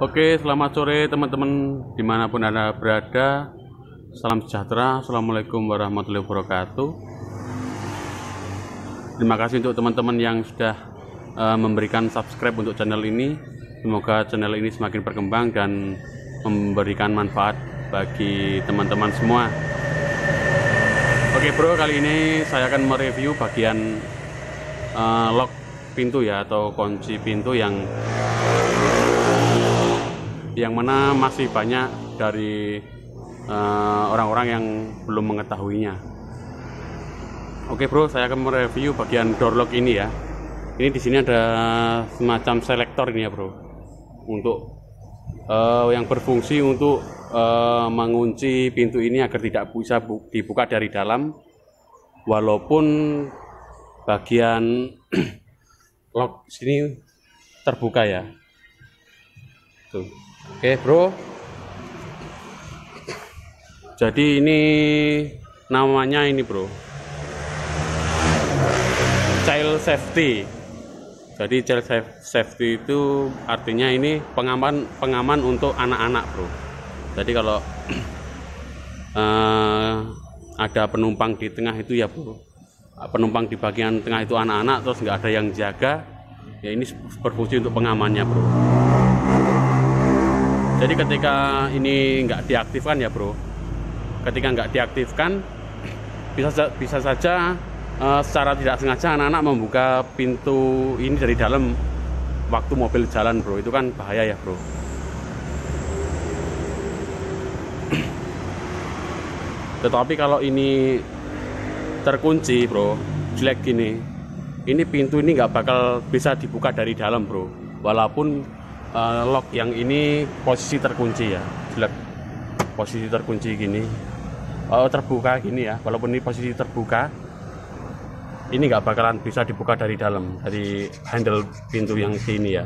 Oke, selamat sore teman-teman di mana pun Anda berada. Salam sejahtera, Assalamualaikum warahmatullahi wabarakatuh. Terima kasih untuk teman-teman yang sudah uh, memberikan subscribe untuk channel ini. Semoga channel ini semakin berkembang dan memberikan manfaat bagi teman-teman semua. Oke bro, kali ini saya akan mereview bagian uh, lock pintu ya atau kunci pintu yang yang mana masih banyak dari eh, orang-orang uh, yang belum mengetahuinya. Oke bro, saya akan mereview bagian door lock ini ya. Ini di sini ada semacam selektor ini ya bro, untuk uh, yang berfungsi untuk uh, mengunci pintu ini agar tidak bisa dibuka dari dalam, walaupun bagian lock sini terbuka ya. Tuh. Oke bro. Jadi ini namanya ini bro. Child safety. Jadi child safety itu artinya ini pengaman pengaman untuk anak-anak bro. Jadi kalau uh, ada penumpang di tengah itu ya bro. Penumpang di bagian tengah itu anak-anak terus nggak ada yang jaga ya ini berfungsi untuk pengamannya bro jadi ketika ini nggak diaktifkan ya bro. Ketika nggak diaktifkan bisa bisa saja uh, secara tidak sengaja anak-anak membuka pintu ini dari dalam waktu mobil jalan bro. Itu kan bahaya ya bro. Tetapi kalau ini terkunci bro jelek gini ini pintu ini nggak bakal bisa dibuka dari dalam bro. Walaupun uh, lock yang ini posisi terkunci ya jelek. Posisi terkunci gini. Oh, terbuka gini ya walaupun ini posisi terbuka ini nggak bakalan bisa dibuka dari dalam dari handle pintu yang sini ya.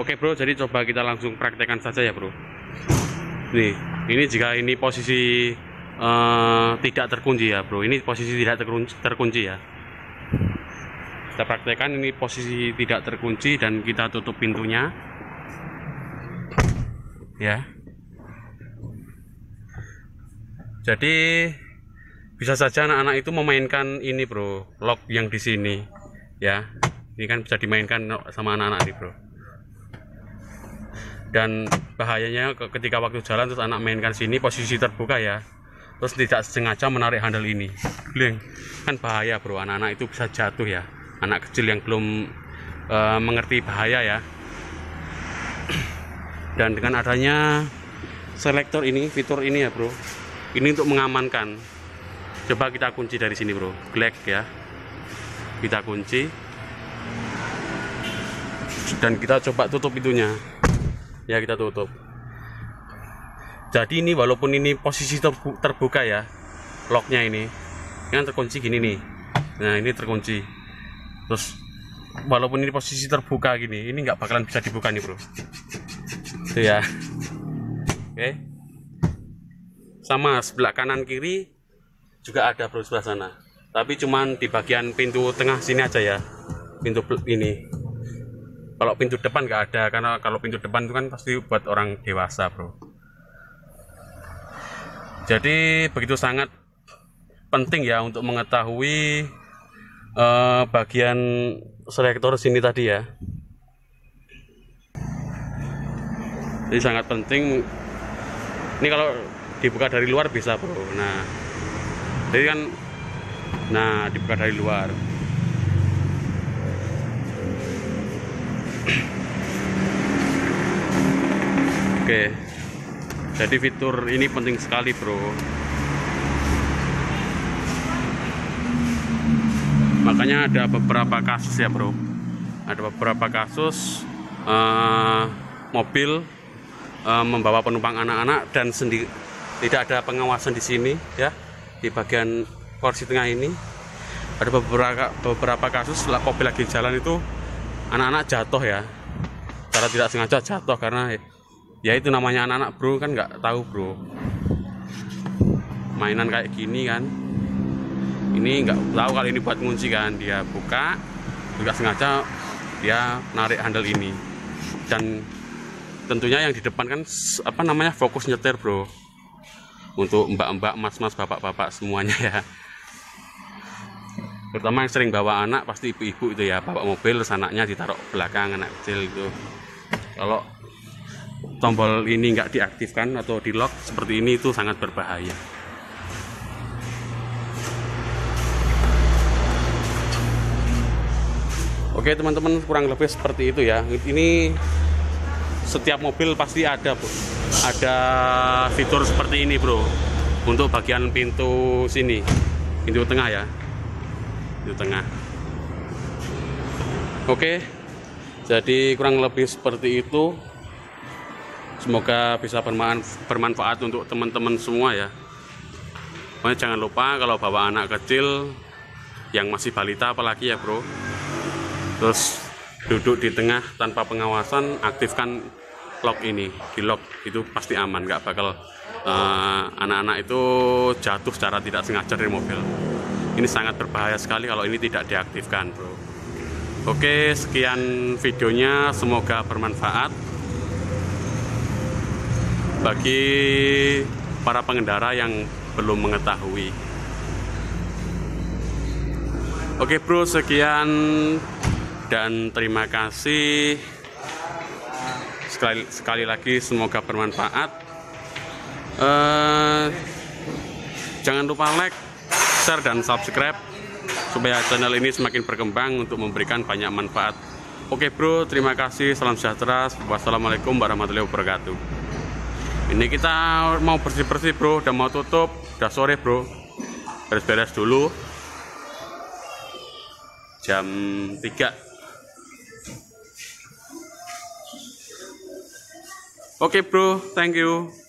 Oke bro jadi coba kita langsung praktekkan saja ya bro. Nih ini jika ini posisi uh, tidak terkunci ya bro. Ini posisi tidak terkunci, terkunci ya kita praktekkan ini posisi tidak terkunci dan kita tutup pintunya. Ya. Jadi bisa saja anak-anak itu memainkan ini bro lock yang di sini. Ya. Ini kan bisa dimainkan sama anak-anak ini bro. Dan bahayanya ketika waktu jalan terus anak mainkan sini posisi terbuka ya. Terus tidak sengaja menarik handle ini. Bleng. kan bahaya bro. Anak-anak itu bisa jatuh ya anak kecil yang belum uh, mengerti bahaya ya. Dan dengan adanya selektor ini fitur ini ya bro. Ini untuk mengamankan. Coba kita kunci dari sini bro. Black ya. Kita kunci. Dan kita coba tutup itunya ya kita tutup. Jadi ini walaupun ini posisi terbuka ya locknya ini. Yang terkunci gini nih. Nah ini terkunci terus walaupun ini posisi terbuka gini ini nggak bakalan bisa dibuka nih bro. Itu ya. Oke. Sama sebelah kanan kiri juga ada bro sebelah sana. Tapi cuman di bagian pintu tengah sini aja ya. Pintu ini. Kalau pintu depan nggak ada karena kalau pintu depan itu kan pasti buat orang dewasa bro. Jadi begitu sangat penting ya untuk mengetahui uh, bagian selektor sini tadi ya. Jadi sangat penting. Ini kalau dibuka dari luar bisa bro. Nah jadi kan nah dibuka dari luar. Oke. Jadi fitur ini penting sekali bro makanya ada beberapa kasus ya bro. Ada beberapa kasus uh, mobil uh, membawa penumpang anak-anak dan sendiri tidak ada pengawasan di sini ya di bagian kursi tengah ini. Ada beberapa beberapa kasus mobil lagi jalan itu anak-anak jatuh ya. Cara tidak sengaja jatuh karena ya itu namanya anak-anak bro kan nggak tahu bro. Mainan kayak gini kan ini nggak tahu kalau ini buat ngunci kan. Dia buka juga sengaja dia narik handle ini. Dan tentunya yang di depan kan apa namanya fokus nyetir bro. Untuk mbak-mbak mas-mas bapak-bapak semuanya ya. Terutama yang sering bawa anak pasti ibu-ibu itu ya. Bawa mobil terus anaknya ditaruh belakang anak kecil itu. Kalau tombol ini nggak diaktifkan atau di lock seperti ini itu sangat berbahaya Oke teman-teman kurang lebih seperti itu ya. Ini setiap mobil pasti ada bro. Ada fitur seperti ini bro. Untuk bagian pintu sini, pintu tengah ya. Pintu tengah. Oke. Jadi kurang lebih seperti itu. Semoga bisa berman- bermanfaat untuk teman-teman semua ya. Pokoknya jangan lupa kalau bawa anak kecil yang masih balita apalagi ya bro terus duduk di tengah tanpa pengawasan aktifkan lock ini. Di lock itu pasti aman nggak bakal eh, anak-anak itu jatuh secara tidak sengaja dari mobil. Ini sangat berbahaya sekali kalau ini tidak diaktifkan bro. Oke sekian videonya. Semoga bermanfaat bagi para pengendara yang belum mengetahui. Oke bro, sekian dan terima kasih sekali sekali lagi semoga bermanfaat. Eh, jangan lupa like, share dan subscribe supaya channel ini semakin berkembang untuk memberikan banyak manfaat. Oke bro, terima kasih. Salam sejahtera. Wassalamualaikum warahmatullahi wabarakatuh. Ini kita mau bersih-bersih bro, udah mau tutup, udah sore bro. Beres-beres dulu jam 3 Oke bro, thank you.